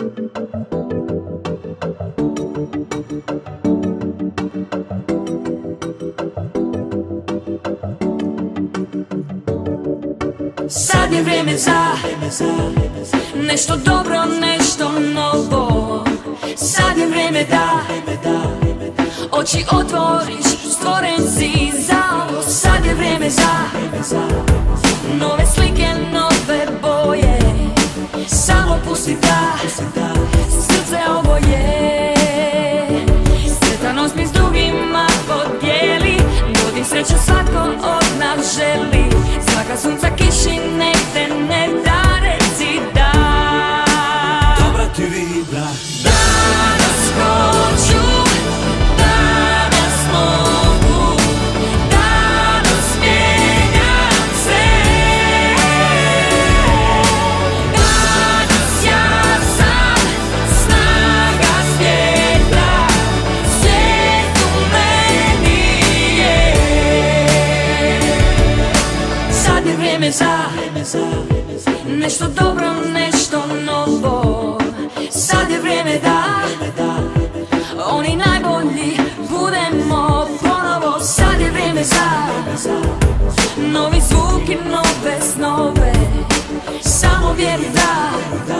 Sad je vrijeme za Nešto dobro, nešto novo. Sad je vrijeme da Oči otvoriš, stvoren si za Sad je vrijeme za nebesa Nešto dobro, nešto novo. Sad je vrijeme da Oni najbolji budemo ponovo. Sad je vrijeme za Novi zvuk i nove snove. Samo vjeri da